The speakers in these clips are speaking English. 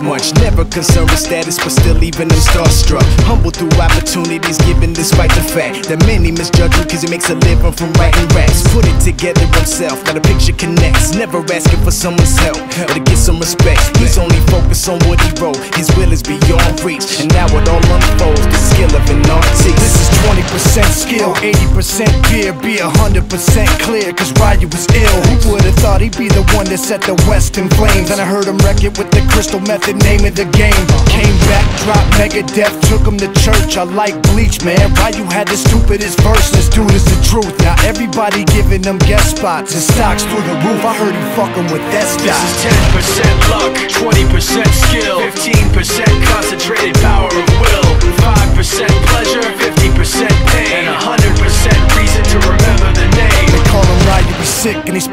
much. Never concerned with status, but still leaving them starstruck. Humble through opportunities given despite the fact That many misjudge him cause he makes a living from writing raps. Put it together himself, now the picture connects. Never asking for someone's help, or to get some respect. He's only focused on what he wrote, his will is beyond reach. And now it all unfolds, the skill of an artist. This is 20% skill, 80% fear Be 100% clear, cause Ryu was ill. Who would've one that set the West in flames. And I heard him wreck it with the crystal method, name of the game. Came back, dropped Megadeth, took him to church. I like Bleach, man, Ryu had the stupidest verse? This dude is the truth, now everybody giving them guest spots And stocks through the roof, I heard he fucking with that This is 10% luck, 20% skill 15% concentrated power of will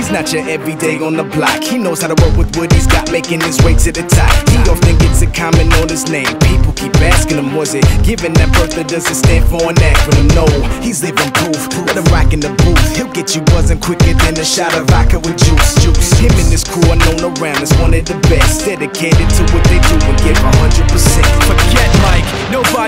He's not your everyday on the block. He knows how to work with what he's got, making his way to the top. He often gets a comment on his name. People keep asking him, was it given that birth or does it stand for an acronym? No, he's living proof. Let him rock in the booth. He'll get you buzzing quicker than a shot of vodka with juice. Juice. Him and his crew are known around as one of the best. Dedicated to what they do and give 100%. Forget Mike,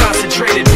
concentrated.